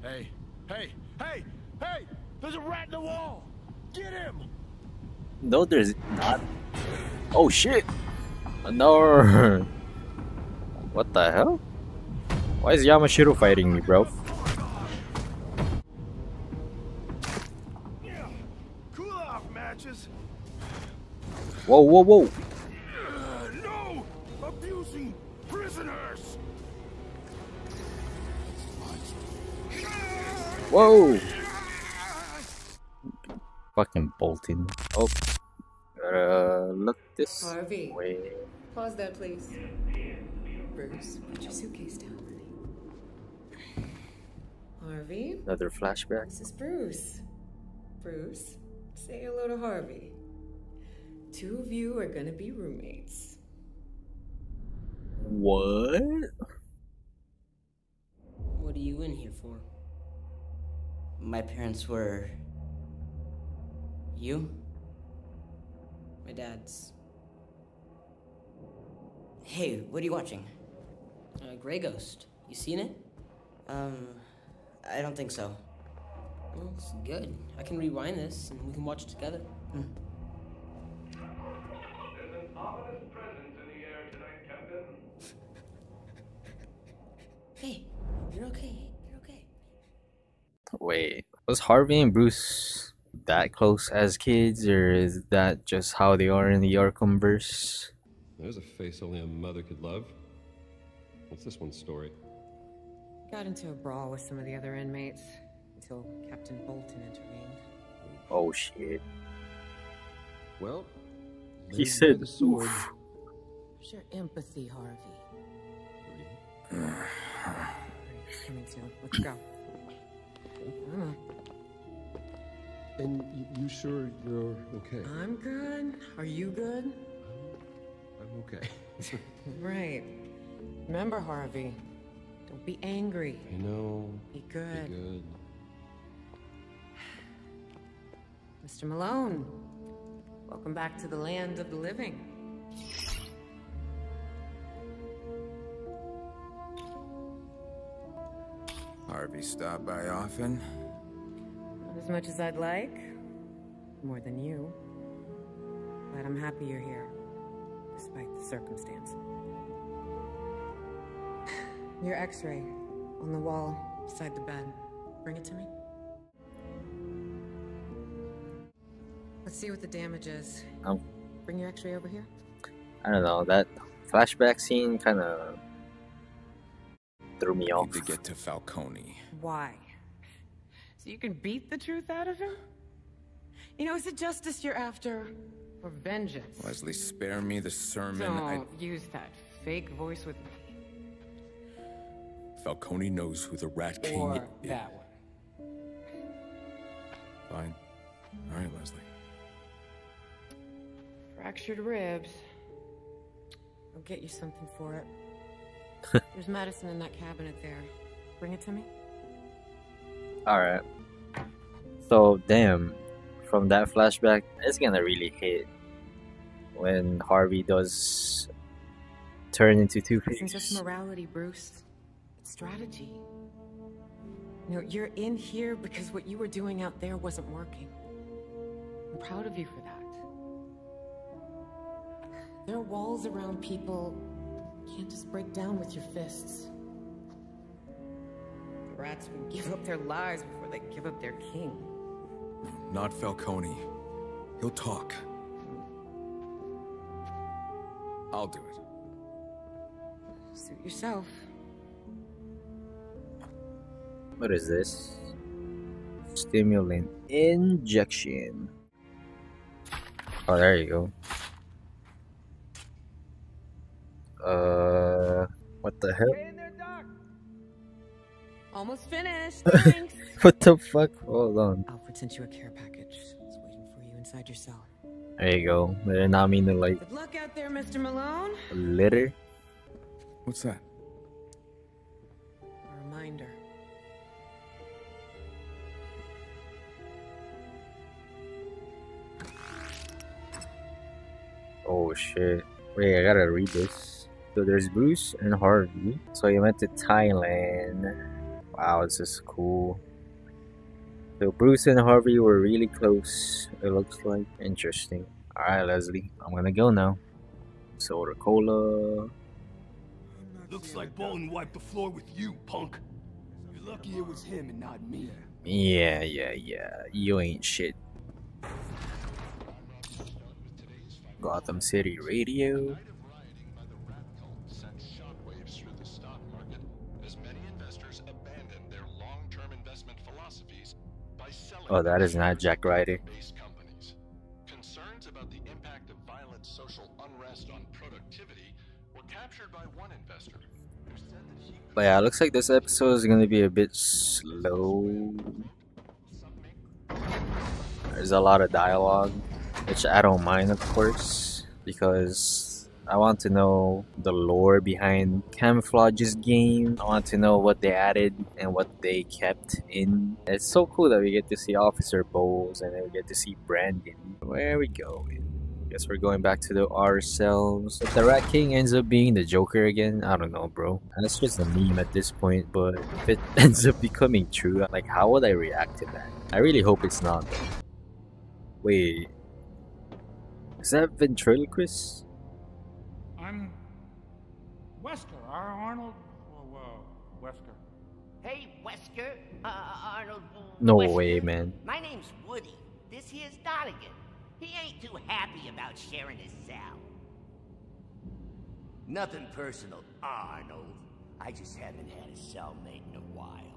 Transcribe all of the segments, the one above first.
Hey, hey, hey, hey! There's a rat in the wall! Get him! No, there's not. Oh shit! No. What the hell? Why is Yamashiro fighting me, bro? Cool off, matches! Whoa, whoa, whoa! Whoa! Fucking bolting. Oh. Gotta look this Harvey. way. Pause that, please. Bruce, put your suitcase down, honey. Harvey, Another flashback. this is Bruce. Bruce, say hello to Harvey. Two of you are gonna be roommates. What? What are you in here for? My parents were. You? My dad's Hey, what are you watching? uh, Grey Ghost. You seen it? Um, I don't think so. Well, it's good. I can rewind this and we can watch it together. There's an ominous presence in the air tonight, Hey. You're okay. Wait, was Harvey and Bruce that close as kids, or is that just how they are in the Arkham verse? There's a face only a mother could love. What's this one's story? Got into a brawl with some of the other inmates until Captain Bolton intervened. Oh shit. Well, He said, the sword. "Oof." Where's your empathy, Harvey? Coming soon. Let's go. Mm, And you sure you're okay? I'm good. Are you good? I'm okay. Right. Remember, Harvey, don't be angry. I know. Be good. Be good. Mr. Malone, welcome back to the land of the living. Harvey stopped by often. Not as much as I'd like. More than you. But I'm happy you're here, despite the circumstance. Your x-ray on the wall beside the bed. Bring it to me. Let's see what the damage is. Um, Bring your x-ray over here. I don't know. That flashback scene kind of threw me off. Need to get to Falcone. Why? So you can beat the truth out of him? You know, is it justice you're after? Or vengeance? Leslie, spare me the sermon. Don't I... use that fake voice with me. Falcone knows who the Rat King Or is. that one. Fine. All right, Leslie. Fractured ribs. I'll get you something for it. There's medicine in that cabinet there. Bring it to me. Alright. So, damn. From that flashback, it's gonna really hit when Harvey does turn into Two This isn't just morality, Bruce. It's strategy. You know, you're in here because what you were doing out there wasn't working. I'm proud of you for that. There are walls around people you can't just break down with your fists. The rats would give up their lives before they give up their king. Not Falcone. He'll talk. I'll do it. Suit yourself. What is this? Stimulant injection. Oh, there you go. Almost. Thanks. What the fuck? Hold on. Alfred sent you a care package. It's waiting for you inside your cell. There you go. They did not mean to like Good luck out there, Mr. Malone. litter. What's that? A reminder. Oh shit. Wait, I gotta read this. So there's Bruce and Harvey. So you went to Thailand. Wow, this is cool. So Bruce and Harvey were really close. It looks like interesting. All right, Leslie, I'm gonna go now. Soda cola. Looks like Bolton wiped the floor with you, punk. You're lucky it was him and not me. Yeah, yeah, yeah. You ain't shit. Gotham City Radio. Oh, that is not Jack Ryder. Concerns about the impact of violent social unrest on productivity were captured by one investor who said that he But yeah, it looks like this episode is gonna be a bit slow. There's a lot of dialogue, which I don't mind, of course, because I want to know the lore behind Camouflaj's game. I want to know what they added and what they kept in. It's so cool that we get to see Officer Boles and then we get to see Brandon. Where are we going? Guess we're going back to the ourselves. If the Rat King ends up being the Joker again, I don't know, bro. That's just a meme at this point, but if it ends up becoming true, like, how would I react to that? I really hope it's not. Wait. Is that ventriloquist? I'm Wesker, Ar- Arnold. Oh, uh, Wesker. Hey, Wesker. Uh, Arnold. No Wesker. way, man. My name's Woody. This here's Donegan. He ain't too happy about sharing his cell. Nothing personal, Arnold. I just haven't had a cellmate in a while.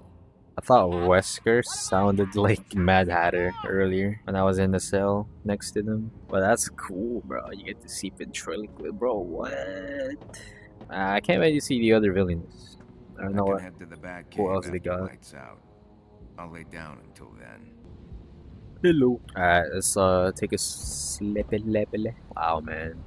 I thought Wesker sounded like Mad Hatter earlier when I was in the cell next to them. But that's cool, bro. You get to see ventriloquist, bro. What? I can't wait to see the other villains. I don't know can what. head to the back Who else they got? Lights out. I'll lay down until then. Hello. Alright, let's uh take a slippy leppy. Wow, man.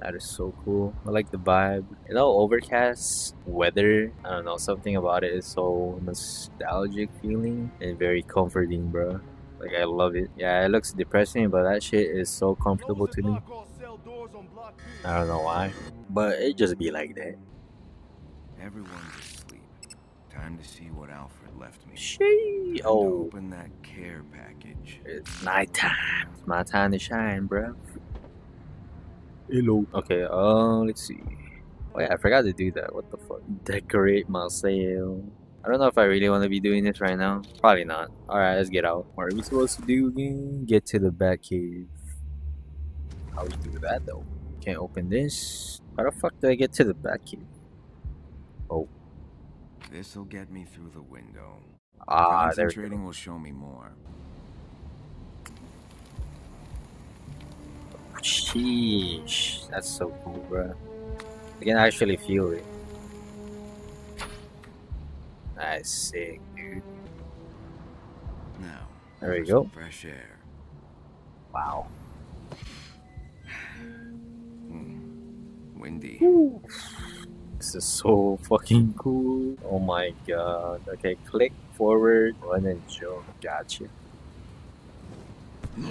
That is so cool. I like the vibe. You know, overcast weather. I don't know, something about it is so nostalgic feeling and very comforting, bro. Like I love it. Yeah, it looks depressing, but that shit is so comfortable to me. I don't know why, but it just be like that. Everyone's asleep. Time to see what Alfred left me. Time Oh, open that care package. it's nighttime. It's my time to shine, bro. Hello. Okay, uh, let's see. Oh yeah, I forgot to do that. What the fuck? Decorate my sail. I don't know if I really want to be doing this right now. Probably not. Alright, let's get out. What are we supposed to do again? Get to the back cave. How do we do that though? Can't open this. How the fuck do I get to the Batcave? Oh. This'll get me through the window. Ah, there we go. Concentrating will show me more. Sheesh. That's so cool, bro. I can actually feel it. That's sick, dude. Now, There we go. Fresh air. Wow. Hmm. Windy. This is so fucking cool. Oh my god. Okay, click forward, run and jump. Gotcha.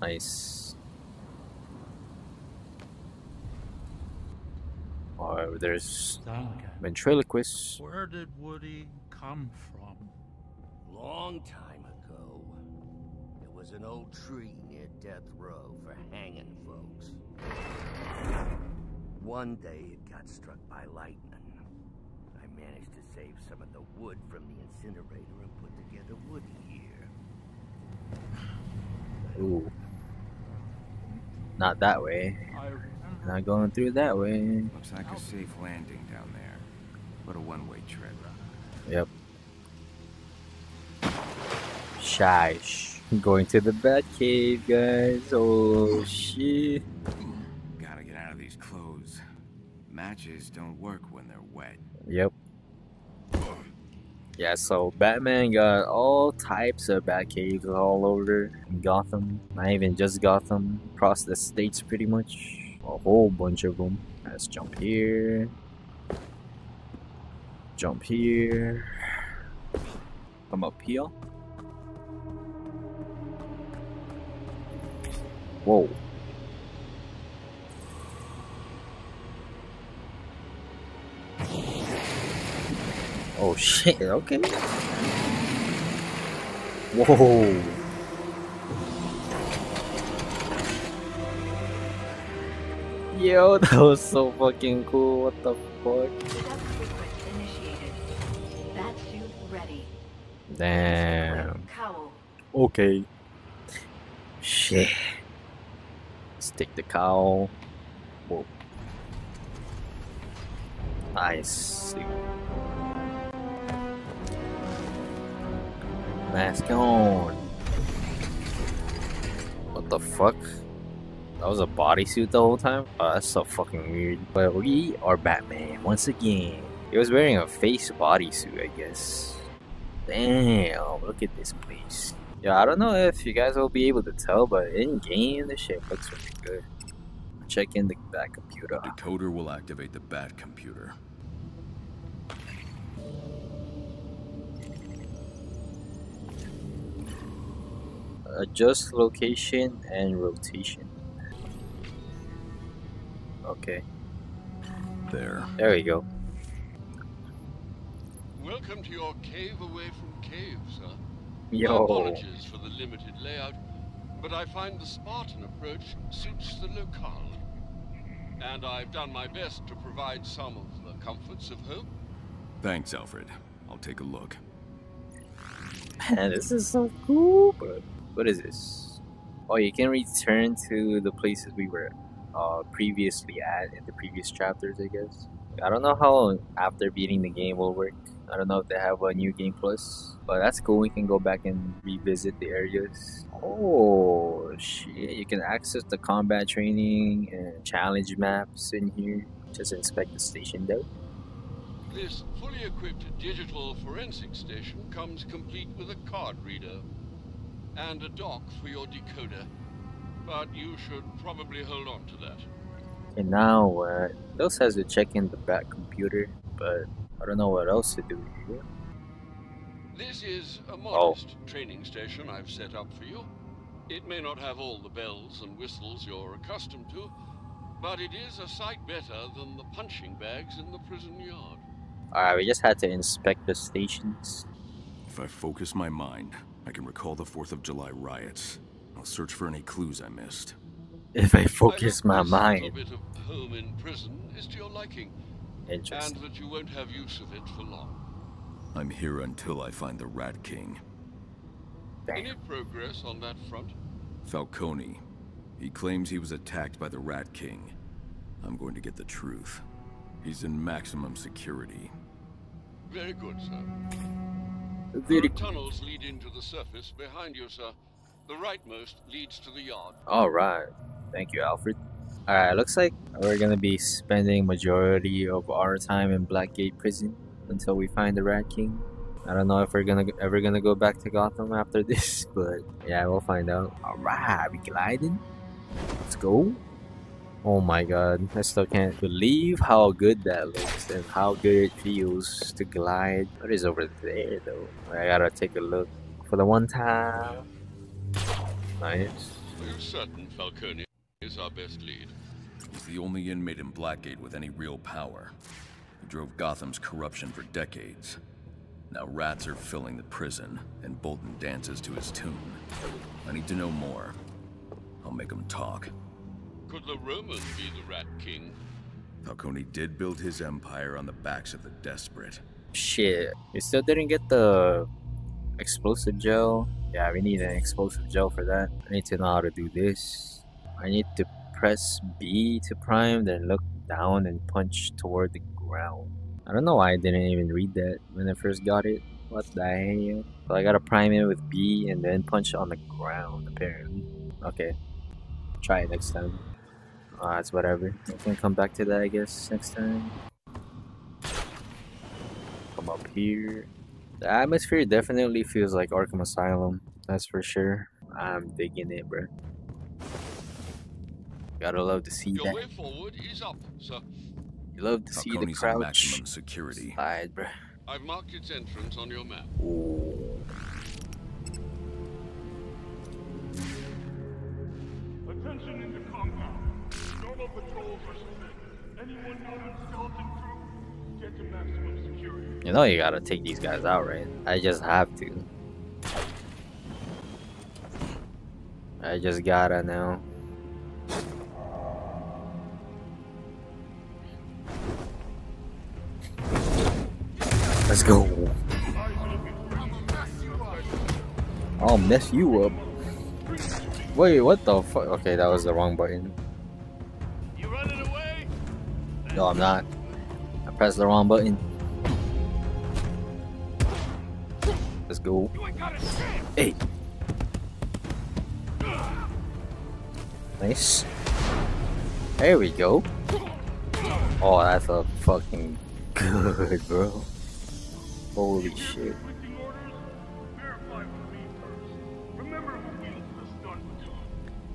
Nice. Oh, there's Donegan. ventriloquist. Where did Woody come from? Long time ago, there was an old tree near Death Row for hanging folks. One day it got struck by lightning. I managed to save some of the wood from the incinerator and put together Woody here. Ooh. Not that way. Not going through that way. Looks like a safe landing down there. But a one-way trip. Yep. Shish. Going to the Batcave, guys. Oh shit. Gotta get out of these clothes. Matches don't work when they're wet. Yep. Yeah, so Batman got all types of Batcaves all over Gotham. Not even just Gotham, across the states pretty much. A whole bunch of them. Let's jump here. Jump here. Come up here. Whoa. Oh shit, okay. Whoa. Yo, that was so fucking cool. What the fuck? That suit ready. Damn. Cowl. Okay. Shit. Let's take the cowl. Whoa. Nice. Mask on. What the fuck? That was a bodysuit the whole time? Oh, that's so fucking weird. But we are Batman once again. He was wearing a face bodysuit, I guess. Damn, look at this place. Yeah, I don't know if you guys will be able to tell, but in game, this shit looks really good. Check in the back computer. The Decoder will activate the bat computer. Adjust location and rotation. Okay. There. There we go. Welcome to your cave away from cave, sir. Yo. Apologies for the limited layout, but I find the Spartan approach suits the locale. And I've done my best to provide some of the comforts of home. Thanks, Alfred. I'll take a look. Man, this is so cool. But what is this? Oh, you can return to the places we were uh, previously at in the previous chapters, I guess. I don't know how after beating the game will work. I don't know if they have a new game plus, but that's cool. We can go back and revisit the areas. Oh shit! You can access the combat training and challenge maps in here. Just inspect the station though. This fully equipped digital forensic station comes complete with a card reader and a dock for your decoder. But you should probably hold on to that. And now what? It also has to check in the back computer, but I don't know what else to do here. This is a oh. modest training station I've set up for you. It may not have all the bells and whistles you're accustomed to, but it is a sight better than the punching bags in the prison yard. Alright, we just had to inspect the stations. If I focus my mind, I can recall the 4th of July riots. I'll search for any clues I missed. If I focus my A mind. bit of home in prison is to your liking, and Interesting. that you won't have use of it for long. I'm here until I find the Rat King. Any progress on that front? Falcone. He claims he was attacked by the Rat King. I'm going to get the truth. He's in maximum security. Very good, sir. Very Road tunnels lead into the surface behind you, sir. The rightmost leads to the yard. Alright. Thank you, Alfred. Alright, looks like we're gonna be spending majority of our time in Blackgate Prison until we find the Rat King. I don't know if we're gonna ever gonna go back to Gotham after this, but yeah, we'll find out. Alright, we gliding. Let's go. Oh my god, I still can't believe how good that looks and how good it feels to glide. What is over there though? I gotta take a look for the one time. Nice. Are you certain Falcone is our best lead? He's the only inmate in Blackgate with any real power. He drove Gotham's corruption for decades. Now rats are filling the prison, and Bolton dances to his tune. I need to know more. I'll make him talk. Could the Roman be the Rat King? Falcone did build his empire on the backs of the desperate. Shit. We still didn't get the explosive gel. Yeah, we need an explosive gel for that. I need to know how to do this. I need to press B to prime, then look down and punch toward the ground. I don't know why I didn't even read that when I first got it. What the hell? I gotta prime it with B and then punch on the ground, apparently. Okay. Try it next time. Ah, it's whatever. We can come back to that, I guess, next time. Come up here. The atmosphere definitely feels like Arkham Asylum. That's for sure. I'm digging it, bro. Gotta love to see Your that. way forward is up, sir. You love to see the Falcone's in crouch maximum security. slide, bro. I've marked its entrance on your map. Ooh. Attention in the compound. Normal patrols are suspended. Anyone know the skeleton crew? You know you gotta take these guys out, right? I just have to. I just gotta now. Let's go. I'll mess you up. Wait, what the fuck? Okay, that was the wrong button. No, I'm not. I pressed the wrong button. Let's go. Hey. Nice. There we go. Oh, that's a fucking good, bro. Holy shit.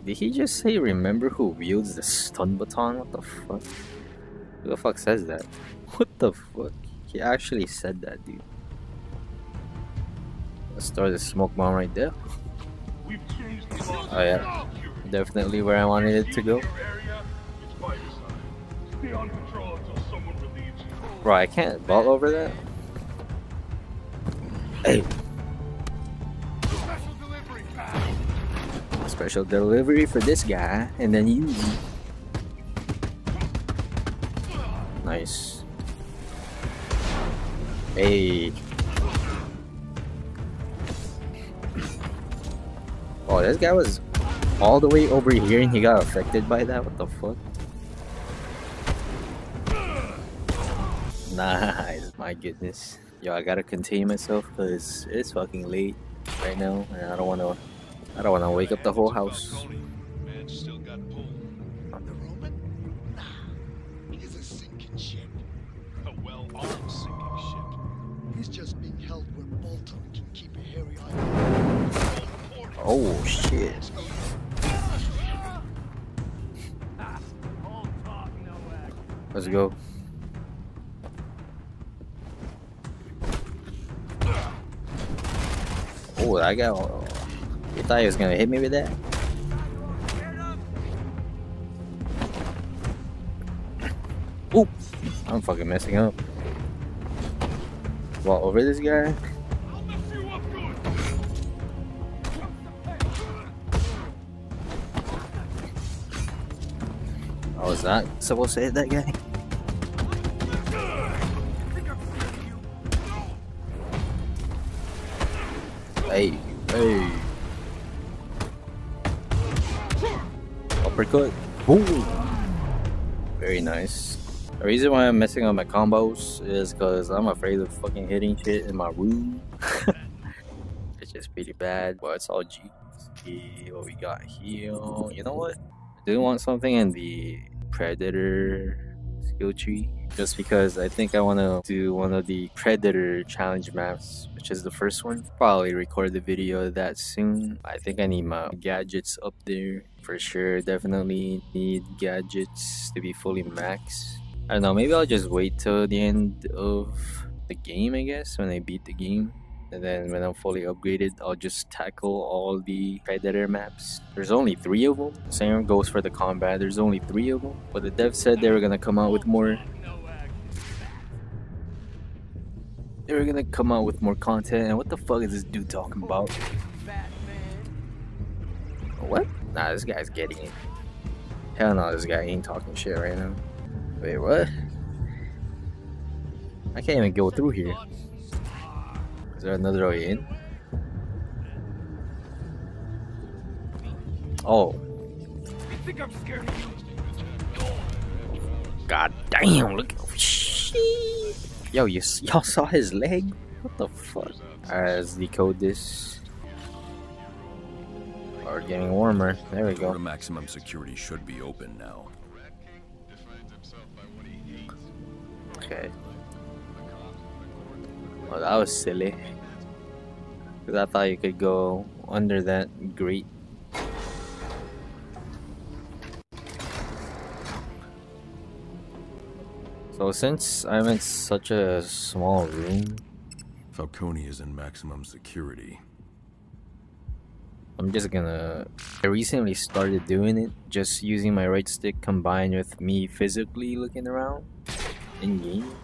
Did he just say remember who wields the stun baton? What the fuck? Who the fuck says that? What the fuck? He actually said that, dude. Let's throw the smoke bomb right there. Oh yeah. Definitely where I wanted it to go. Bro, I can't vault over that. Hey. Special delivery for this guy, and then you. Nice. Hey. Oh, this guy was all the way over here and he got affected by that? What the fuck? Nice, my goodness. Yo, I gotta contain myself because it's fucking late right now and I don't wanna I don't wanna wake up the whole house. He's just being held where Bolton can keep a hairy eye. Oh shit. Let's go. Oh, I got. Uh, you thought he was gonna hit me with that? Oop! I'm fucking messing up. Well, over this guy? I was not supposed to hit that guy? Hey, hey. Uppercut. Boom. Very nice. The reason why I'm messing up my combos is because I'm afraid of fucking hitting shit in my room. it's just pretty bad, but it's all G. What we got here. You know what? I do want something in the Predator skill tree just because I think I want to do one of the Predator challenge maps, which is the first one. Probably record the video of that soon. I think I need my gadgets up there for sure. Definitely need gadgets to be fully max. I don't know, maybe I'll just wait till the end of the game, I guess, when I beat the game. And then when I'm fully upgraded, I'll just tackle all the Predator maps. There's only three of them. Same goes for the combat. There's only three of them. But the dev said they were gonna come out with more. They were gonna come out with more content. And what the fuck is this dude talking about? What? Nah, this guy's getting it. Hell no, this guy ain't talking shit right now. Wait, what? I can't even go through here. Is there another way in? Oh. God damn, look. Yo, you, y'all saw his leg? What the fuck? Alright, let's decode this. Or getting warmer. There we go. The maximum security should be open now. Okay. Well, that was silly. Because I thought you could go under that grate. So since I'm in such a small room, Falcone is in maximum security. I'm just gonna... I recently started doing it, just using my right stick combined with me physically looking around in game.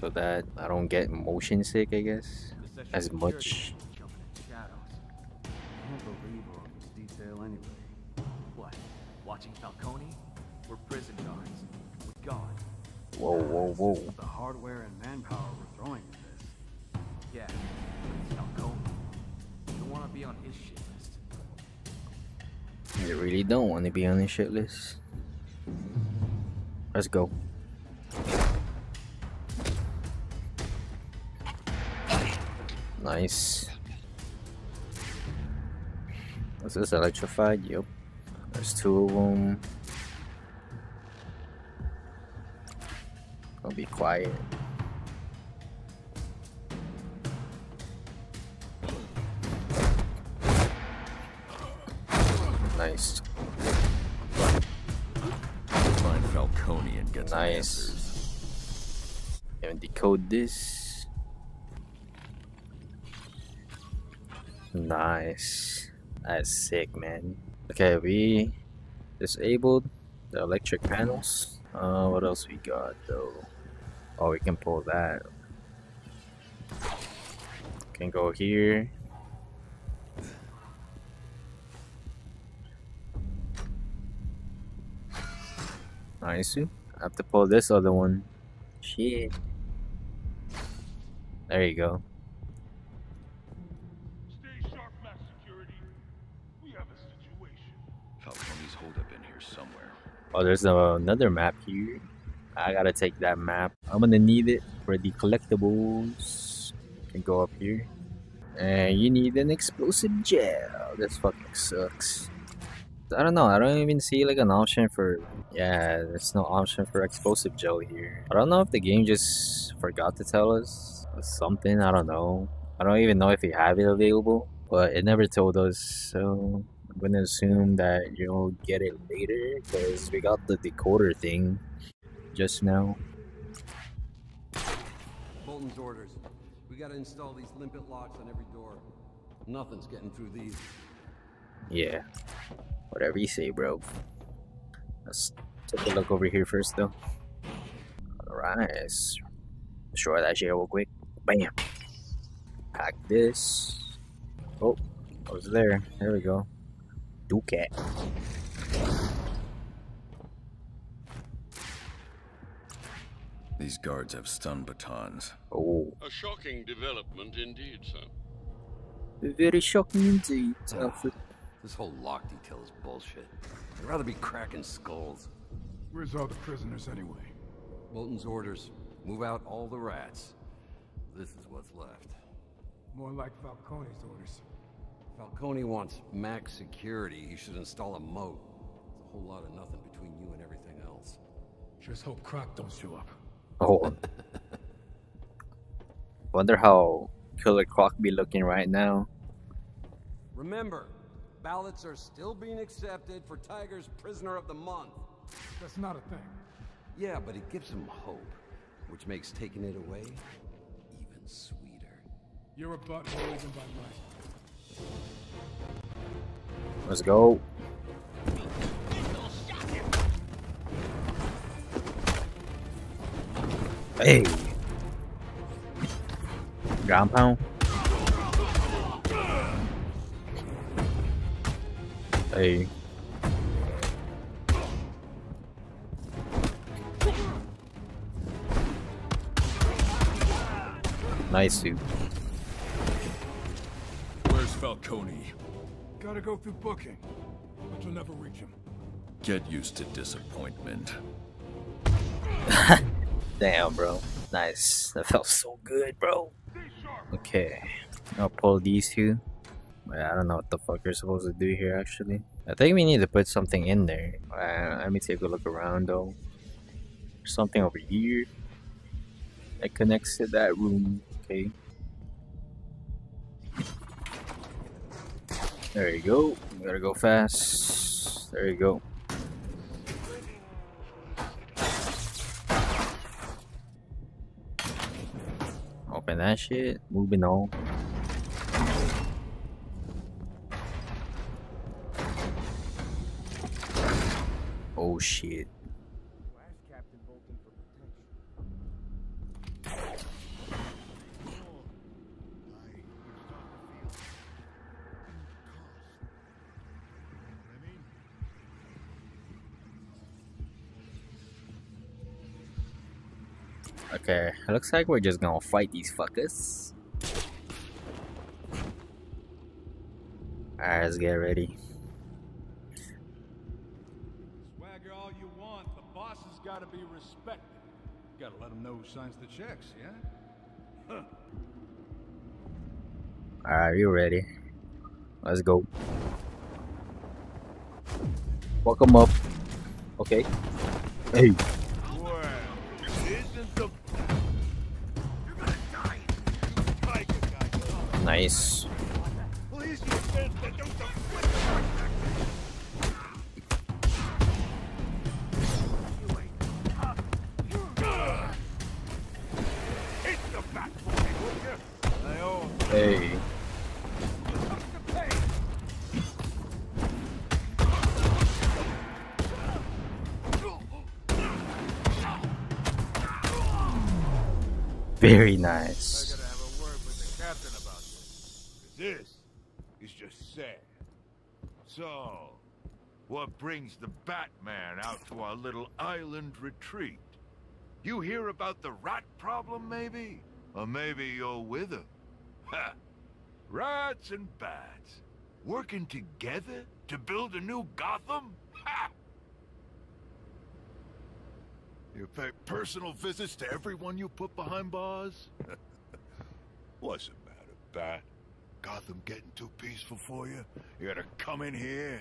so that I don't get motion sick, I guess, as much. Can't believe all this detail anyway. What? Watching Falcone? We're prison guards. With God. Whoa, whoa, whoa. The hardware and manpower we're throwing at this. Yeah, it's Falcone. You don't want to be on his shit list. You really don't want to be on the shit list. Let's go. Nice. This is electrified, yep. There's two of them. I'll be quiet. Nice. Find Falcone and get Nice. answers. And decode this. Nice. That's sick, man. Okay, we disabled the electric panels. Uh, what else we got though? Oh, we can pull that. Can go here. Nice. I have to pull this other one. Shit. There you go. Oh, there's another map here. I gotta take that map. I'm gonna need it for the collectibles. Can go up here. And you need an explosive gel. This fucking sucks. I don't know. I don't even see like an option for. Yeah, there's no option for explosive gel here. I don't know if the game just forgot to tell us something. I don't know. I don't even know if you have it available, but it never told us. So I'm gonna assume that you'll get it later because we got the decoder thing just now. Bolton's orders. We gotta install these limpet locks on every door. Nothing's getting through these. Yeah, whatever you say, bro. Let's take a look over here first, though. Alright, destroy that shit real quick. Bam. Pack this. Oh, I was there. There we go. Ducat. These guards have stun batons. Oh, A shocking development indeed, sir. very shocking indeed, Alfred. This whole lock detail is bullshit. I'd rather be cracking skulls. Where's all the prisoners anyway? Bolton's orders. Move out all the rats. This is what's left. More like Falcone's orders. Falcone wants max security. He should install a moat. There's a whole lot of nothing between you and everything else. Just hope Croc don't show up. Oh. Wonder how Killer Croc be looking right now. Remember, ballots are still being accepted for Tiger's Prisoner of the Month. That's not a thing. Yeah, but it gives him hope, which makes taking it away even sweeter. You're a butthole even by my Let's go. Hey. Ground pound. Hey. Nice dude. Where's Falcone? Gotta go through booking, but you'll never reach him. Get used to disappointment. Damn, bro. Nice. That felt so good, bro. Okay. I'll pull these two. Wait, I don't know what the fuck you're supposed to do here, actually. I think we need to put something in there. Uh, let me take a look around, though. There's something over here that connects to that room. Okay. There you go. We gotta go fast. There you go. Open that shit. Moving on. Oh shit. Okay, looks like we're just gonna fight these fuckers. Alright, let's get ready. Swagger all you want, the boss has got to be respected. Gotta let him know who signs the checks, yeah? Huh. Alright, you ready? Let's go. Fuck Welcome up. Okay. Hey. Owe Hey. Very nice. gotta have a word with the captain about this. This is just sad. So, what brings the Batman out to our little island retreat? You hear about the rat problem, maybe? Or maybe you're with him. Ha! Rats and bats. Working together to build a new Gotham? Ha! You pay personal visits to everyone you put behind bars? What's the matter, Bat? Gotham getting too peaceful for you? You gotta come in here?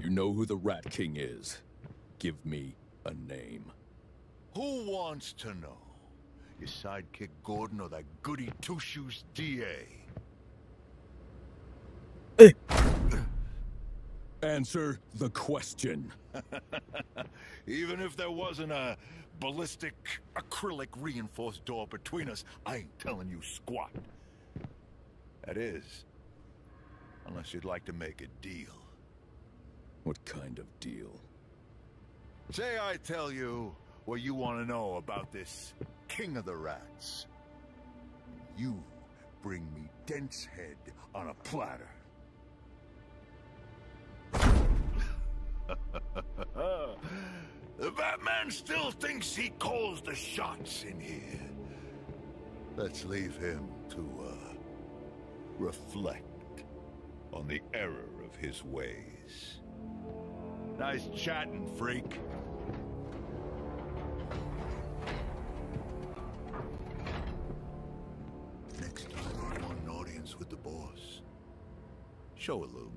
You know who the Rat King is. Give me a name. Who wants to know? Your sidekick Gordon or that goody two-shoes DA? Answer the question. Even if there wasn't a ballistic acrylic reinforced door between us, I ain't telling you squat. That is, unless you'd like to make a deal. What kind of deal? Say I tell you what you want to know about this King of the Rats. You bring me Dent's head on a platter. the Batman still thinks he calls the shots in here. Let's leave him to, uh, reflect on the error of his ways. Nice chatting, freak. Next time you want an audience with the boss, show a little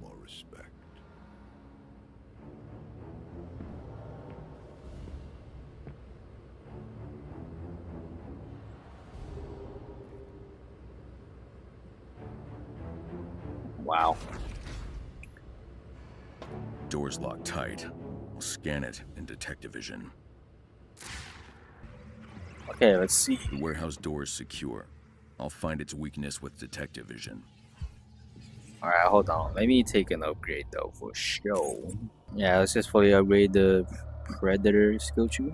Door's locked tight. I'll scan it in detective vision. Okay, let's see. The warehouse door is secure. I'll find its weakness with detective vision. Alright, hold on. Let me take an upgrade though for show. Yeah, let's just fully upgrade the Predator skill tree.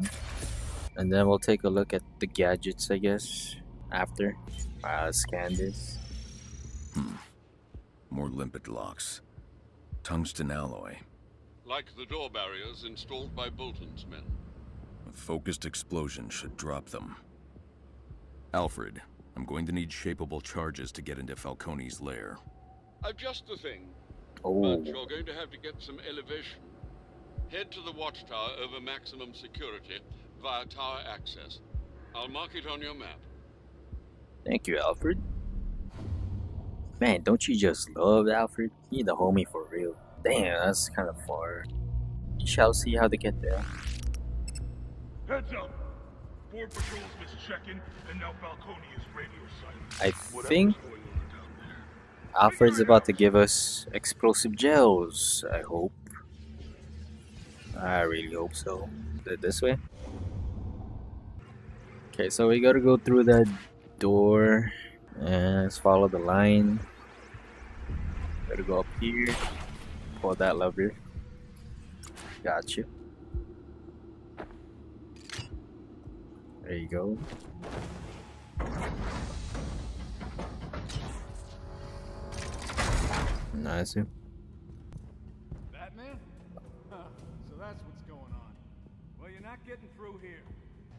And then we'll take a look at the gadgets, I guess, after. Alright, let's scan this. Hmm. More limpet locks. Tungsten alloy. Like the door barriers installed by Bolton's men. A focused explosion should drop them. Alfred, I'm going to need shapeable charges to get into Falcone's lair. I've just the thing. Oh. But you're going to have to get some elevation. Head to the watchtower over maximum security via tower access. I'll mark it on your map. Thank you, Alfred. Man, don't you just love Alfred? He the homie for real. Damn, that's kind of far. We shall see how to get there. Heads up! Board patrol's missed check-in, and now Falcone is radio silent. I think going on down there. Alfred's about to give us explosive gels. I hope. I really hope so. This way? Okay, so we gotta go through that door and let's follow the line. Gotta go up here, pull that lever. Got you. There you go. Nice. Batman? Huh, so that's what's going on. Well, you're not getting through here.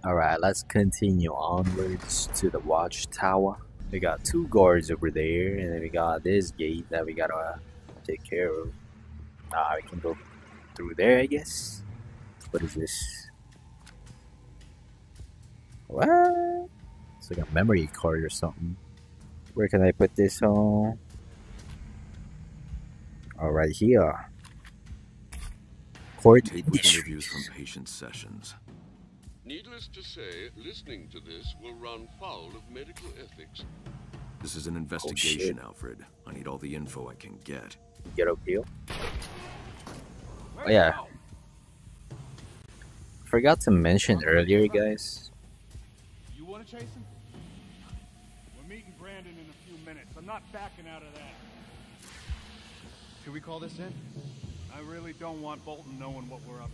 Alright, let's continue onwards to the watchtower. We got two guards over there, and then we got this gate that we gotta take care of. Ah, we can go through there, I guess. What is this? What? It's like a memory card or something. Where can I put this on? Oh, right here. Court Tape with interviews from patient sessions. Needless to say, listening to this will run foul of medical ethics. This is an investigation, Alfred. I need all the info I can get. Get up here. Oh yeah. Forgot to mention earlier, guys. You want to chase him? We're meeting Brandon in a few minutes. I'm not backing out of that. Should we call this in? I really don't want Bolton knowing what we're up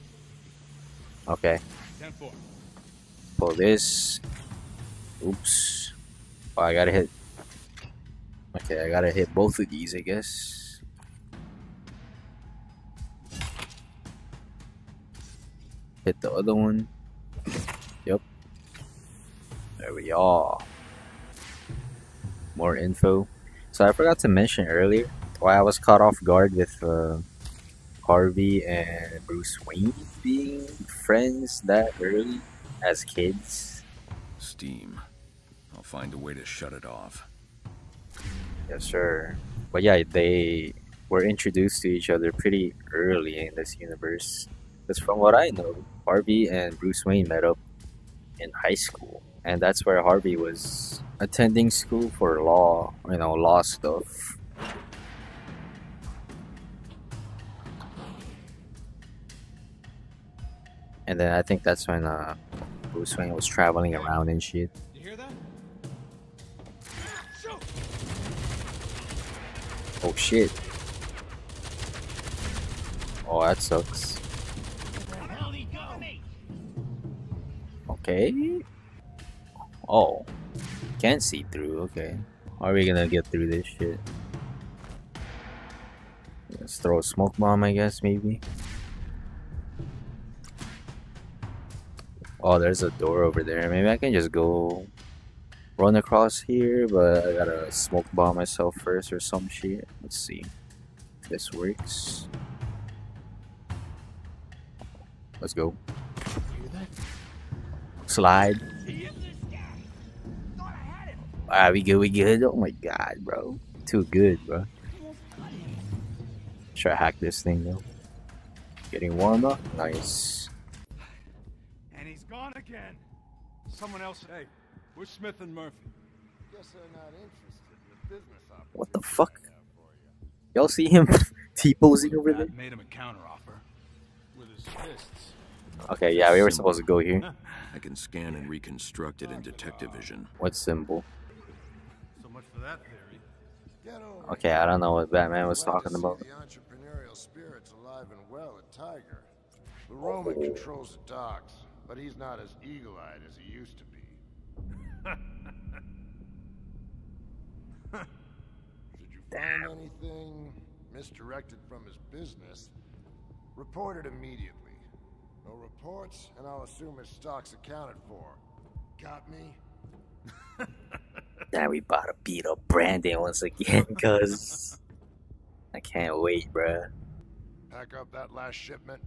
to. Okay. 10-4. Pull this. Oops. Oh, I gotta hit. Okay, I gotta hit both of these, I guess. Hit the other one. Yep. There we are. More info. So I forgot to mention earlier why I was caught off guard with uh, Harvey and Bruce Wayne being friends that early as kids. Steam. I'll find a way to shut it off. Yes, sir. But yeah, they were introduced to each other pretty early in this universe. Because from what I know, Harvey and Bruce Wayne met up in high school. And that's where Harvey was attending school for law, you know, law stuff. And then I think that's when uh, Bruce Wayne was traveling around and shit. You hear that? Oh shit. Oh, that sucks. Okay. Oh. Can't see through, okay. How are we gonna get through this shit? Let's throw a smoke bomb, I guess, maybe. Oh, there's a door over there. Maybe I can just go run across here, but I gotta smoke bomb myself first or some shit. Let's see if this works. Let's go. Slide. Ah, we good, we good. Oh my god, bro. Too good, bro. Try to hack this thing though. Getting warmer. Nice. And he's gone again. Someone else. Hey, we're Smith and Murphy. Guess they're not interested in the business opportunity. What the fuck? Y'all see him T-posing over there? Made him a counteroffer with his fists. Okay, yeah, we were supposed to go here. I can scan and reconstruct it in detective vision. What symbol? So much for that theory. Okay, I don't know what Batman was talking about. The entrepreneurial spirit's alive and well at Tiger. The Roman controls the docks, but he's not as eagle-eyed as he used to be. Should you find anything misdirected from his business, report it immediately. No reports, and I'll assume his stock's accounted for. Got me? Now we about to beat up Brandon once again, cuz I can't wait, bruh. Pack up that last shipment.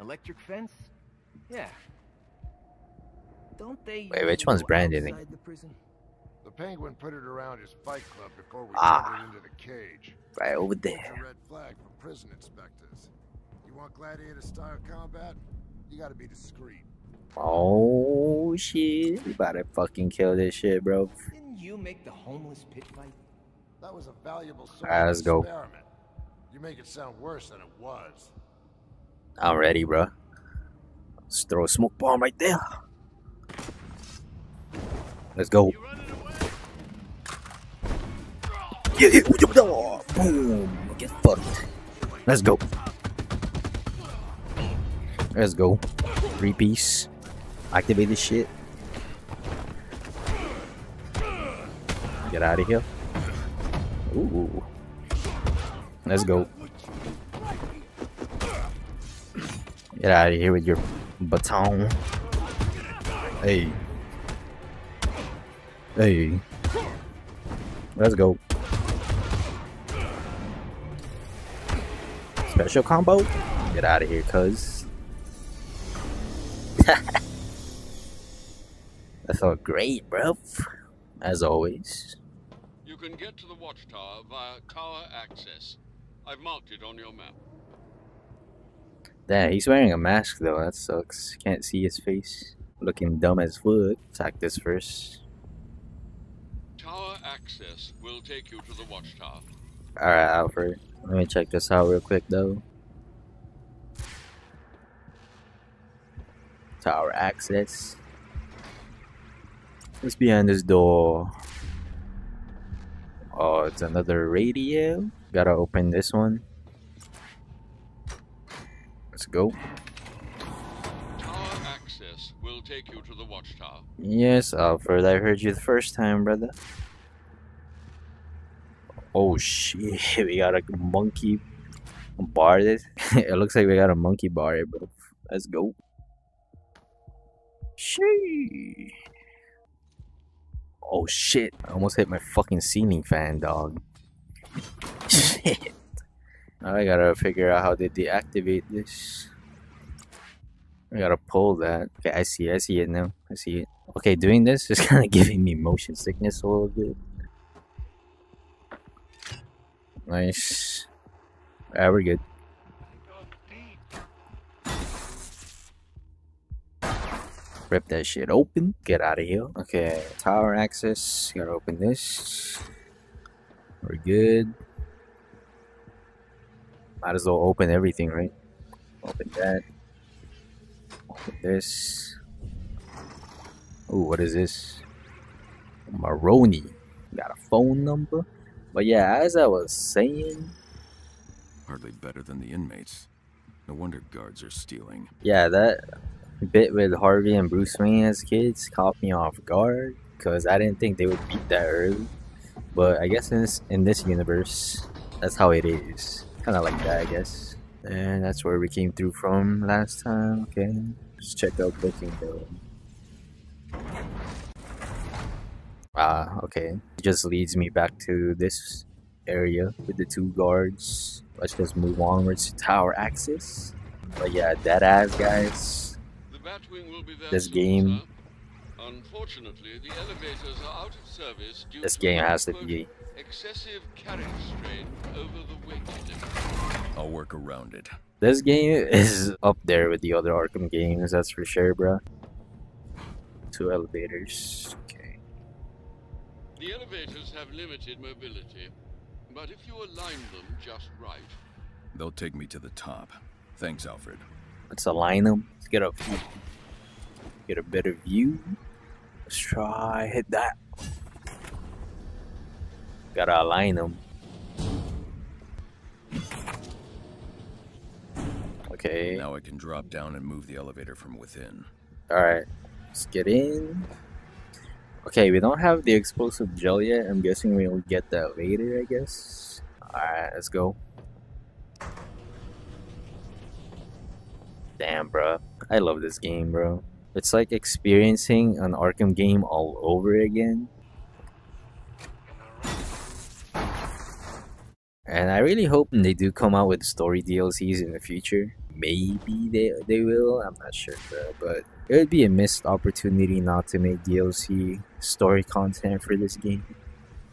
Electric fence? Yeah. Don't they Wait, which one's Brandon? the prison? The Penguin put it around his fight club before we Ah. turned it into the cage. Right over It's a there. red flag for prison inspectors. You want gladiator-style combat? You gotta be discreet. Oh shit, we about to fucking kill this shit, bro. Didn't you make the homeless pit fight? That was a valuable social Alright, let's go. experiment. You make it sound worse than it was. I'm ready, bro. Let's throw a smoke bomb right there. Let's go. Yeah, yeah, yeah, boom. Get fucked. Let's go. Let's go. Three piece. Activate this shit. Get out of here. Ooh. Let's go. Get out of here with your baton. Hey. Hey. Let's go. Special combo? Get out of here, cuz. That felt great, bro. As always. You can get to the watchtower via tower access. I've marked it on your map. Damn, he's wearing a mask though. That sucks. Can't see his face. Looking dumb as fuck. Attack this first. Tower access will take you to the watchtower. Alright, Alfred. Let me check this out real quick though. Tower access. What's behind this door? Oh, it's another radio. Gotta open this one. Let's go. Tower access will take you to the watchtower. Yes, Alfred, I heard you the first time, brother. Oh shit, we got a monkey bar this. it looks like we got a monkey bar here, bro. Let's go. Shee. Oh shit, I almost hit my fucking ceiling fan, dog. shit. Now I gotta figure out how to deactivate this. I gotta pull that. Okay, I see, I see it now. I see it. Okay, doing this is kind of giving me motion sickness a little bit. Nice. Yeah, we're good. Rip that shit open. Get out of here. Okay, tower access. Gotta open this. We're good. Might as well open everything, right? Open that. Open this. Ooh, what is this? Maroni. Got a phone number? But yeah, as I was saying, Hardly better than the inmates. No wonder guards are stealing. yeah, that bit with Harvey and Bruce Wayne as kids caught me off guard because I didn't think they would beat that early. But I guess in this in this universe, that's how it is. Kind of like that, I guess. And that's where we came through from last time. Okay, just check out booking though. Ah, okay. It just leads me back to this area with the two guards. Let's just move onwards to tower access. But yeah, dead ass guys. This game. Unfortunately, the elevators are out of service due this game has to be. excessive carriage strain over the weight. I'll work around it. This game is up there with the other Arkham games, that's for sure, bro. Two elevators. Okay. The elevators have limited mobility, but if you align them just right, They'll take me to the top. Thanks, Alfred. Let's align them. Let's get a get a better view. Let's try hit that. Gotta align them. Okay. Now I can drop down and move the elevator from within. Alright. Let's get in. Okay, we don't have the explosive gel yet. I'm guessing we'll get that later, I guess. Alright, let's go. Damn, bro. I love this game, bro. It's like experiencing an Arkham game all over again. And I really hope they do come out with story DLCs in the future. Maybe they they will. I'm not sure, bro. But it would be a missed opportunity not to make DLC story content for this game.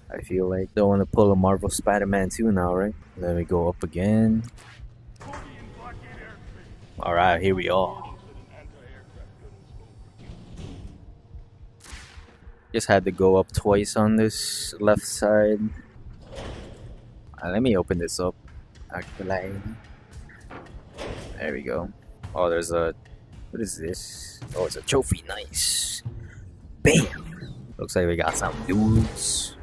I feel like don't want to pull a Marvel Spider-Man 2 now, right? Let me go up again. All right, here we are. Just had to go up twice on this left side. Uh, let me open this up. Actually, there we go. Oh, there's a. What is this? Oh, it's a trophy. Nice. Bam. Looks like we got some dudes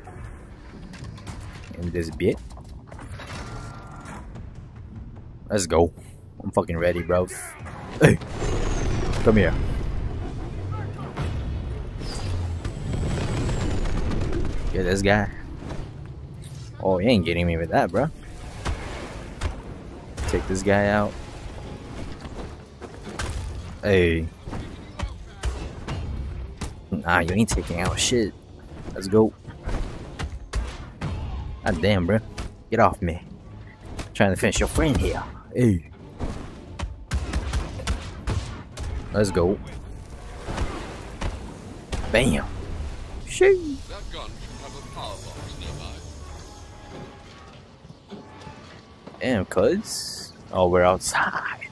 in this bit. Let's go. I'm fucking ready, bro. Hey, come here. Get this guy. Oh, he ain't getting me with that, bro. Take this guy out. Hey. Nah, you ain't taking out shit. Let's go. God damn, bro. Get off me. trying to finish your friend here. Hey. Let's go. Bam. Shoo. That gun should have a power box nearby. Damn, cuz. Oh, we're outside.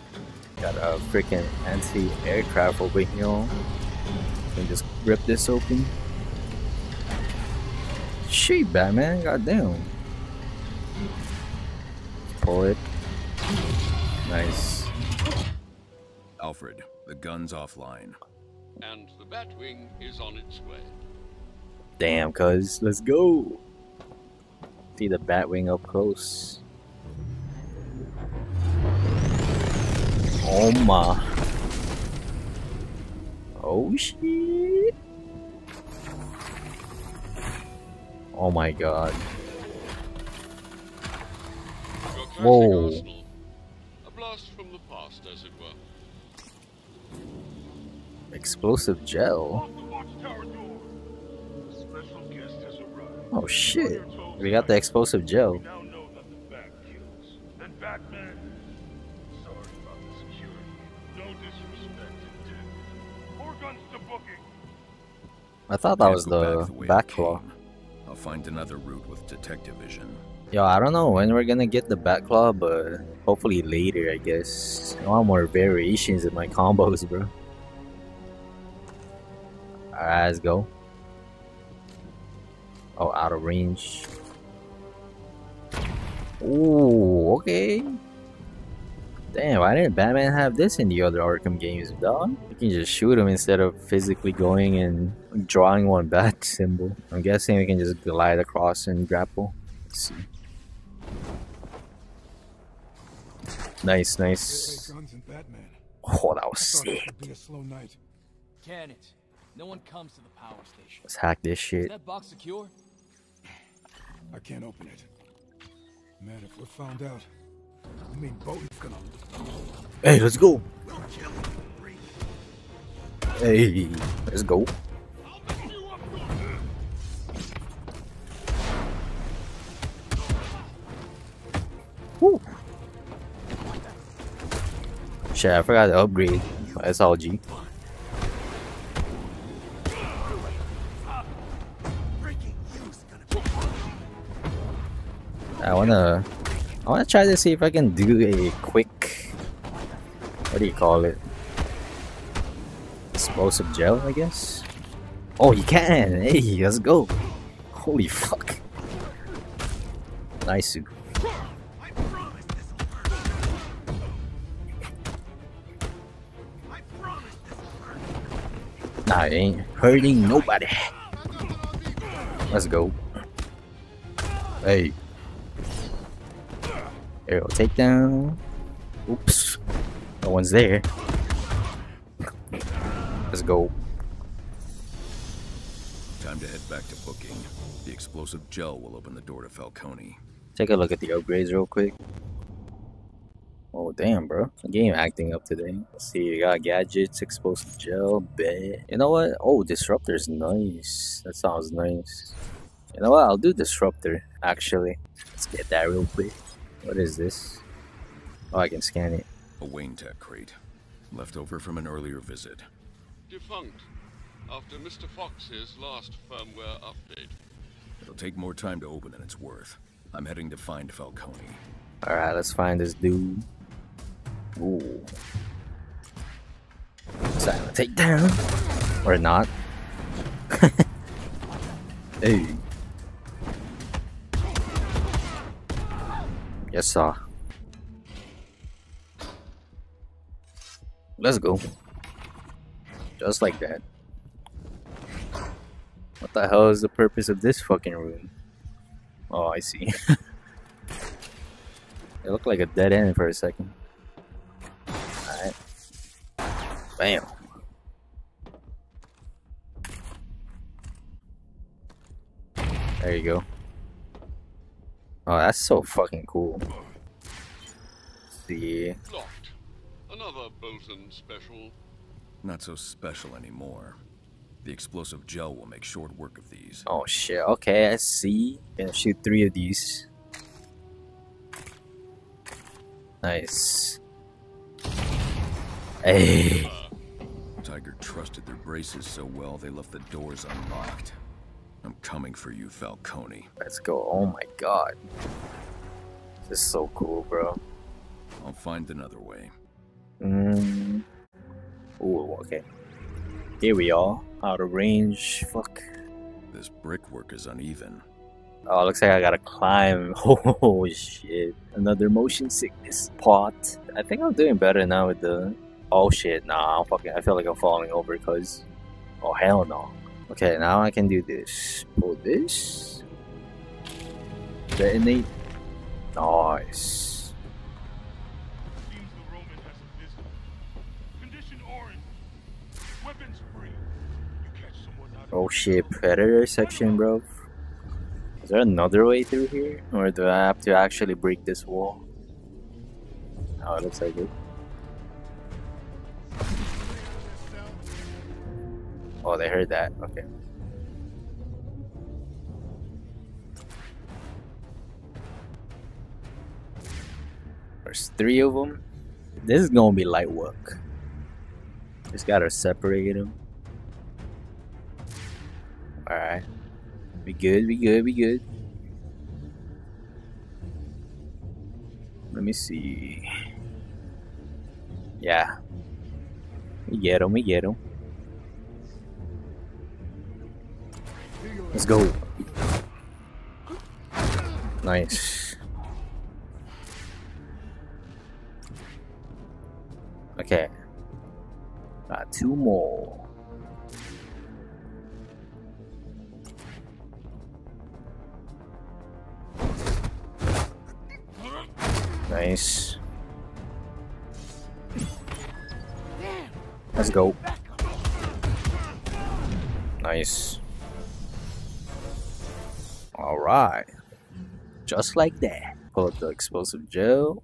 Got a freaking anti-aircraft over here. Can just rip this open. Shit, Batman. Goddamn. Pull it. Nice. Alfred, the gun's offline. And the Batwing is on its way. Damn, cuz. Let's go. See the Batwing up close. Oh my. Oh shit. Oh my god. Whoa. Explosive gel. Oh shit. We got the explosive gel. And Batman, sorry about the security. No disrespect intended. Four guns to booking. I thought that was the back the way it Batclaw. I'll find another route with detective vision. Yo, I don't know when we're gonna get the Batclaw, but hopefully later, I guess. I want more variations in my combos, bro. Alright, let's go. Oh, out of range. Ooh, okay. Damn, why didn't Batman have this in the other Arkham games, dog? You can just shoot him instead of physically going and drawing one bat symbol. I'm guessing we can just glide across and grapple. Let's see. Nice, nice. Guns and Batman. Oh, that was I thought it sick. be a slow night. Can it? No one comes to the power station. Let's hack this Is shit. that box secure? I can't open it. Man, if we're found out, I mean, Bolton's gonna. Hey, let's go. Hey, let's go. Woo. Shit, I forgot to upgrade my SLG. I wanna, I wanna try to see if I can do a quick, what do you call it? Explosive gel, I guess. Oh, you can! Hey, let's go! Holy fuck! Nice. Nah, it ain't hurting nobody. Let's go. Hey. Arrow takedown. Oops. No one's there. Let's go. Time to head back to booking. The explosive gel will open the door to Falcone. Take a look at the upgrades real quick. Oh damn, bro! The game acting up today. Let's see, you got gadgets, explosive gel, bed. You know what? Oh, disruptor's nice. That sounds nice. You know what? I'll do disruptor. Actually, let's get that real quick. What is this? Oh, I can scan it. A Wayne Tech crate. Left over from an earlier visit. Defunct. After Mr. Fox's last firmware update. It'll take more time to open than it's worth. I'm heading to find Falcone. All right, let's find this dude. Ooh. Silent takedown, or not? hey. Yes, sir. Let's go. Just like that. What the hell is the purpose of this fucking room? Oh, I see. it looked like a dead end for a second. Alright. Bam. There you go. Oh, that's so fucking cool. See. Locked. Another Bolton special. Not so special anymore. The explosive gel will make short work of these. Oh shit, okay, I see. Gonna shoot three of these. Nice. Hey. Tiger trusted their braces so well they left the doors unlocked. I'm coming for you, Falcone. Let's go. Oh my god. This is so cool, bro. I'll find another way. Mm. Ooh, okay. Here we are. Out of range. Fuck. This brickwork is uneven. Oh, looks like I gotta climb. Oh shit. Another motion sickness pot. I think I'm doing better now with the. Oh shit, nah, I'm fucking. I feel like I'm falling over because. Oh hell no. Okay, now I can do this. Pull this. Detonate. Nice. Oh shit, predator section, bro. Is there another way through here? Or do I have to actually break this wall? Oh, it looks like it. Oh, they heard that. Okay. There's three of them. This is gonna be light work. Just gotta separate them. Alright. We good, we good, we good. Let me see. Yeah. We get him, we get him. Let's go. Nice. Okay. Two more. Nice. Let's go. Nice. Alright. Just like that. Pull up the explosive gel.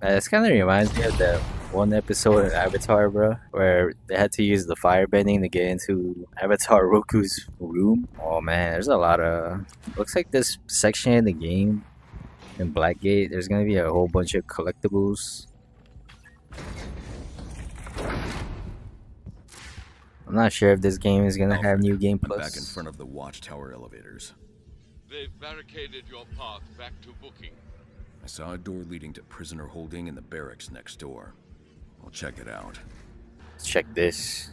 Uh, this kind of reminds me of that one episode of Avatar, bro, where they had to use the firebending to get into Avatar Roku's room. Oh man, there's a lot of. Looks like this section in the game in Blackgate, there's gonna be a whole bunch of collectibles. I'm not sure if this game is gonna have new game I'm back in front of the watchtower elevators. They've barricaded your path back to booking. I saw a door leading to prisoner holding in the barracks next door. I'll check it out. Let's check this.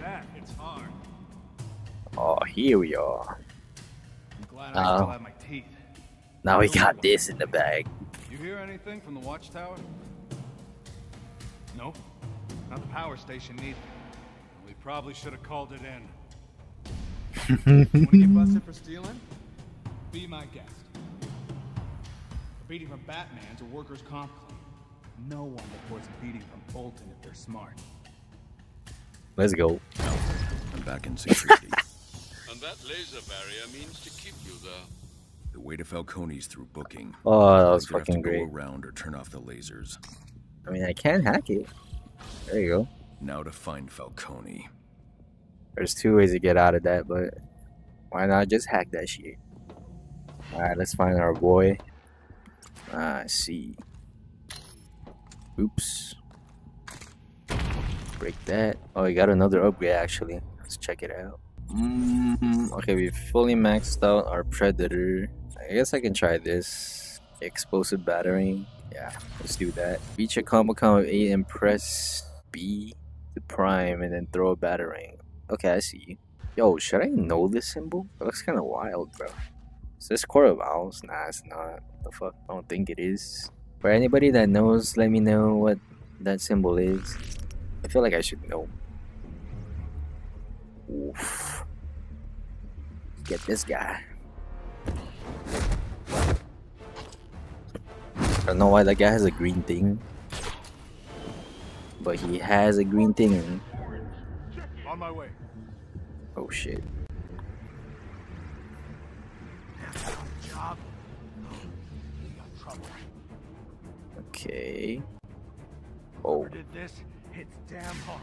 That hits hard. Oh, here we are. I'm glad I still uh-huh. Oh. have my teeth. Now we got this in the bag. You hear anything from the watchtower? No? Not the power station either. We probably should have called it in. Wanna get busted for stealing? Be my guest. A beating from Batman's a workers' comp claim. No one reports a beating from Bolton if they're smart. Let's go. I'm back in security. And that laser barrier means to keep you there. the way to Falcone's through booking. Oh, that was Either have to fucking go around or turn off the lasers. I mean, I can hack it. There you go. Now to find Falcone. There's two ways to get out of that, but why not just hack that shit? Alright, let's find our boy. Ah, I see. Oops. Break that. Oh, we got another upgrade actually. Let's check it out. Mm, okay, we fully maxed out our Predator. I guess I can try this. Explosive battering. Yeah, let's do that. Reach a combo of 8 and press B to prime and then throw a battering. Okay, I see. Yo, should I know this symbol? It looks kind of wild, bro. Is this Court of Owls? Nah, it's not. The fuck? I don't think it is. For anybody that knows, let me know what that symbol is. I feel like I should know. Oof. Get this guy. I don't know why that guy has a green thing. But he has a green thing. On my way. Oh shit. Okay. Oh. Did this? It's damn hard.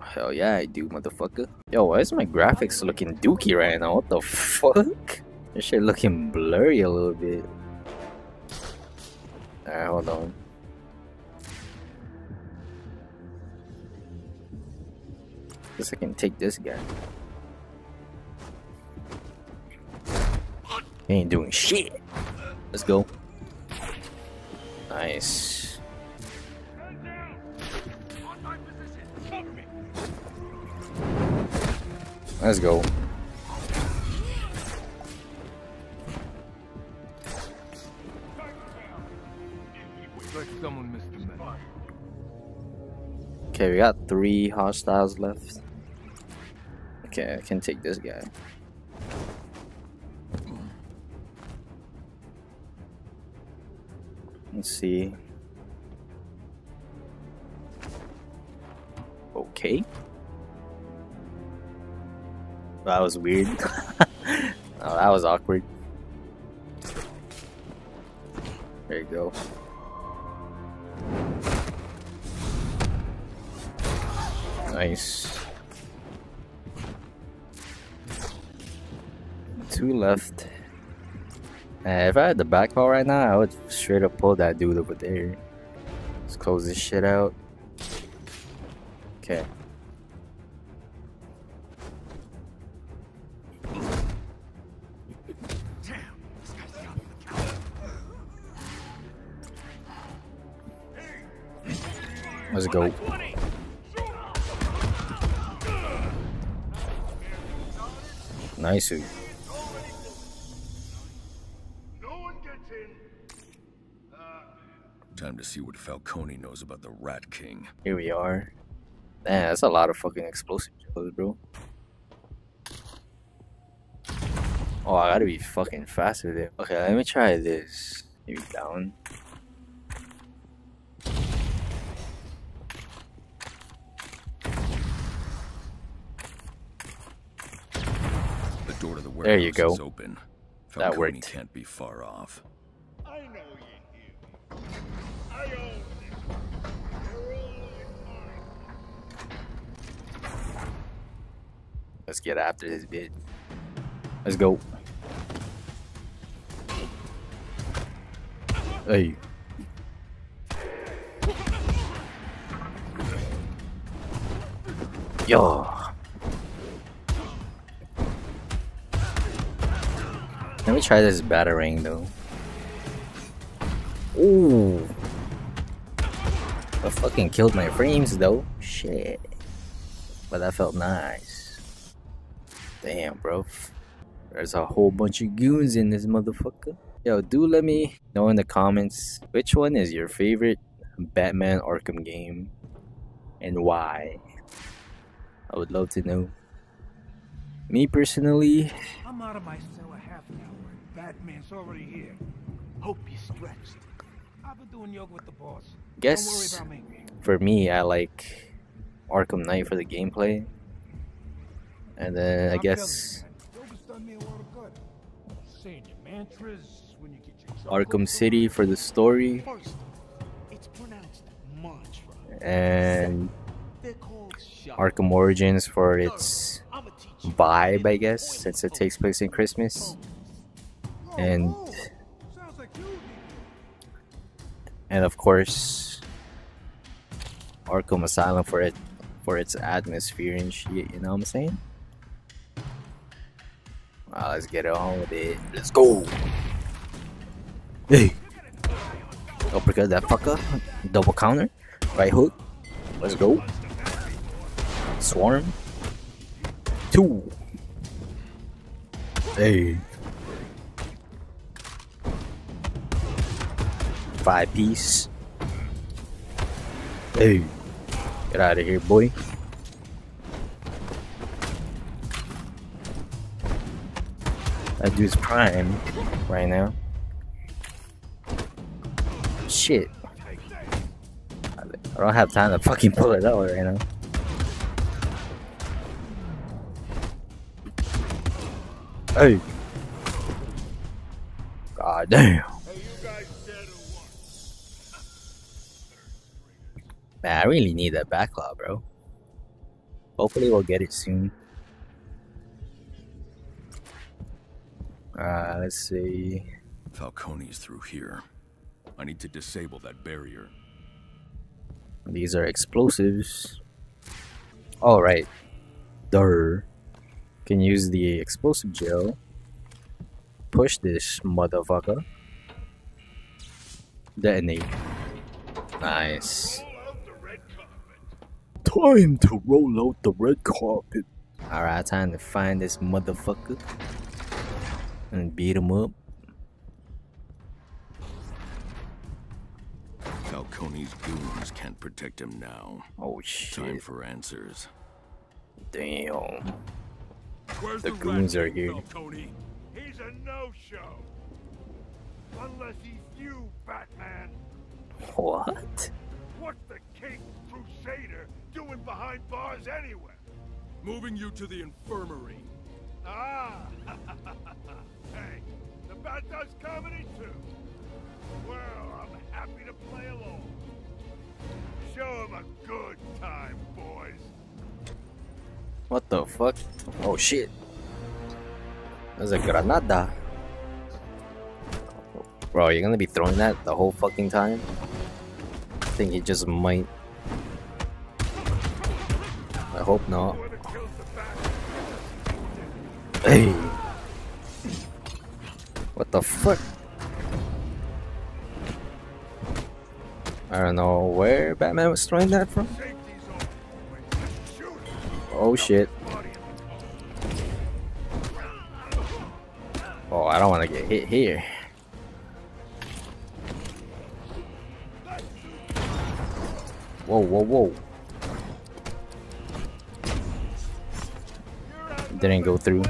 Hell yeah, I do, motherfucker. Yo, why is my graphics looking dookie right now? What the fuck? This shit looking blurry a little bit. Alright, hold on. Guess I can take this guy. He ain't doing shit. Let's go. Nice. Let's go. Okay, we got three hostiles left. Okay, I can take this guy. Let's see. Okay. That was weird. oh, that was awkward. There you go. Nice. Two left. Uh, if I had the Batclaw right now, I would straight up pull that dude over there. Let's close this shit out. Okay. Let's go. Nice. Time to see what Falcone knows about the Rat King. Here we are. Man, that's a lot of fucking explosive bro. Oh, I gotta be fucking fast with it. Okay, let me try this. Maybe down. The door to the warehouse There you go. is open. That worked. can't be far off. Let's get after this bit. Let's go. Hey. Yo. Let me try this battering though. Ooh. I fucking killed my frames though. Shit. But that felt nice. Damn, bro. There's a whole bunch of goons in this motherfucker. Yo, do let me know in the comments which one is your favorite Batman Arkham game and why. I would love to know. Me personally, I'm out of cell a half an hour. and Batman's already here. Hope he's stretched. I've been doing yoga with the boss. guess Don't worry about me. for me, I like Arkham Knight for the gameplay. And then I guess Yoga's done me a lot of good. Saying your mantras when you get your Arkham City for the story. First, it's pronounced mantra. and They're called shots. Arkham Origins for its vibe, I guess, since it takes place in Christmas. And and of course Arkham Asylum for it for its atmosphere and shit, you know what I'm saying? Well, let's get it on with it. Let's go. Hey. Oh, Uppercut that fucker. Double counter. Right hook. Let's go. Swarm. Two. Hey. Five piece. Hey. Get out of here, boy. That dude's prime right now. Shit. I don't have time to fucking pull it out right now. Hey. God damn. Man, I really need that Batclaw, bro. Hopefully we'll get it soon. Uh, let's see. Falcone's through here. I need to disable that barrier. These are explosives. All right. Durr. Can use the explosive gel. Push this motherfucker. Detonate. Nice. Time to roll out the red carpet. Alright, time to find this motherfucker. And beat him up. Falcone's goons can't protect him now. Oh shit. Time for answers. Damn. Where's The the, goons rat are here. Falcone? He's a no-show. Unless he's you, Batman. What? What's the King Crusader doing behind bars anyway? Moving you to the infirmary. Ah! hey, the Bat does comedy too. Well, I'm happy to play along. Show him a good time, boys. What the fuck? Oh shit. There's a granada. Bro, you're gonna be throwing that the whole fucking time? I think he just might. I hope not. Hey! What the fuck? I don't know where Batman was throwing that from. Oh shit. Oh, I don't want to get hit here. Whoa, whoa, whoa. Didn't go through.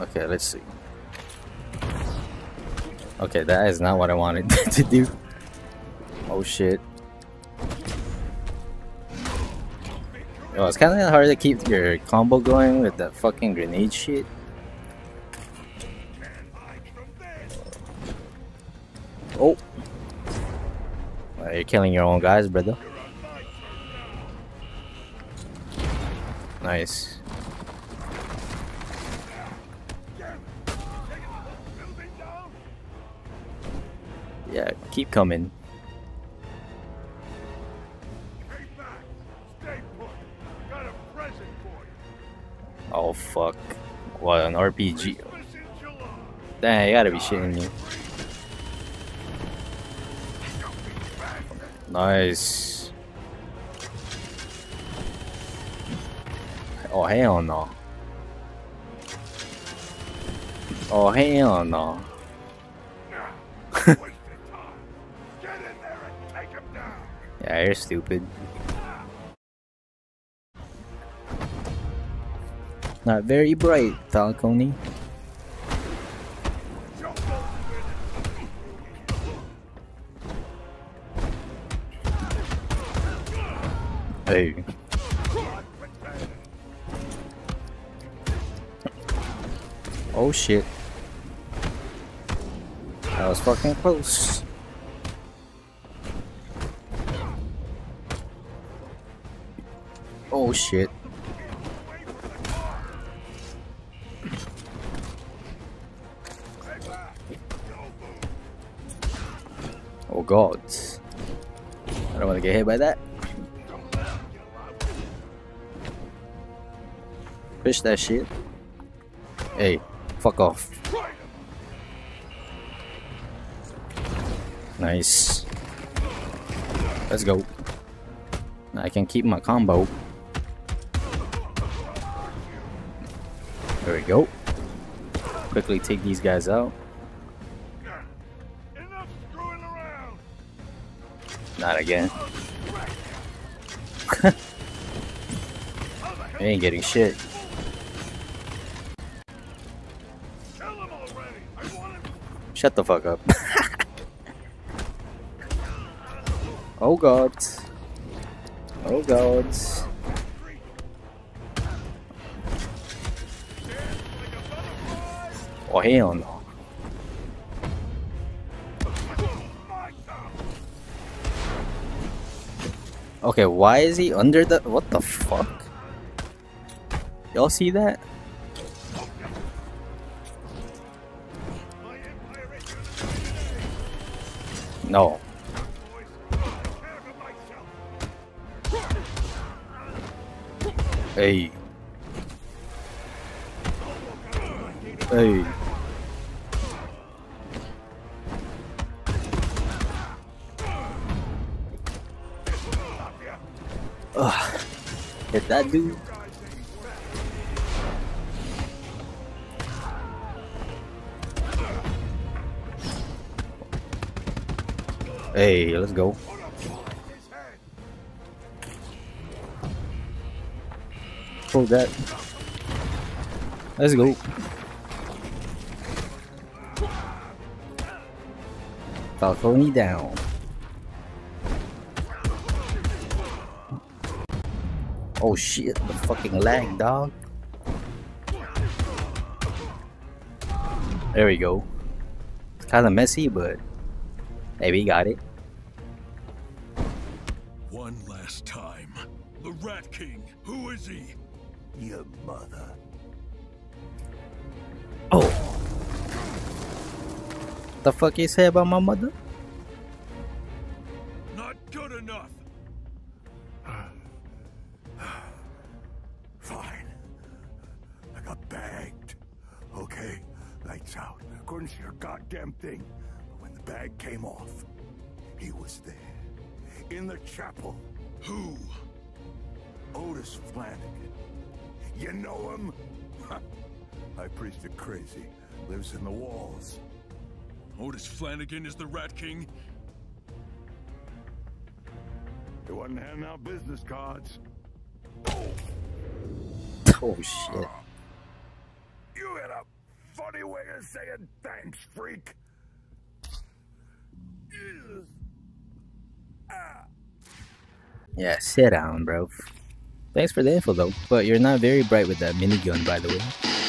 Okay, let's see. Okay, that is not what I wanted to do. Oh shit. Yo, it's kind of hard to keep your combo going with that fucking grenade shit. You're killing your own guys, brother. Nice. Yeah, keep coming. Oh fuck. What an RPG. Dang, you gotta be shitting me. Nice. Oh hell no. Oh hell no. Yeah, you're stupid. Not very bright, Falcone. Hey. Oh shit. That was fucking close. Oh shit. Oh god. I don't want to get hit by that. Push that shit. Hey, fuck off. Nice. Let's go. I can keep my combo. There we go. Quickly take these guys out. Not again. I ain't getting shit. Shut the fuck up. oh god. Oh god. Oh hell no. Okay, why is he under the- what the fuck? Y'all see that? No. Hey. Hey. Ugh. Hit that dude. Hey, let's go. Pull that. Let's go. Falcone down. Oh shit, the fucking lag, dog. There we go. It's kind of messy, but hey, we got it. One last time. The Rat King. Who is he? Your mother. Oh. The fuck you say about my mother? Otis is the Rat King? He wasn't handing out business cards. Oh shit. You had a funny way of saying thanks, freak. Yeah, sit down, bro. Thanks for the info though, but you're not very bright with that minigun, by the way.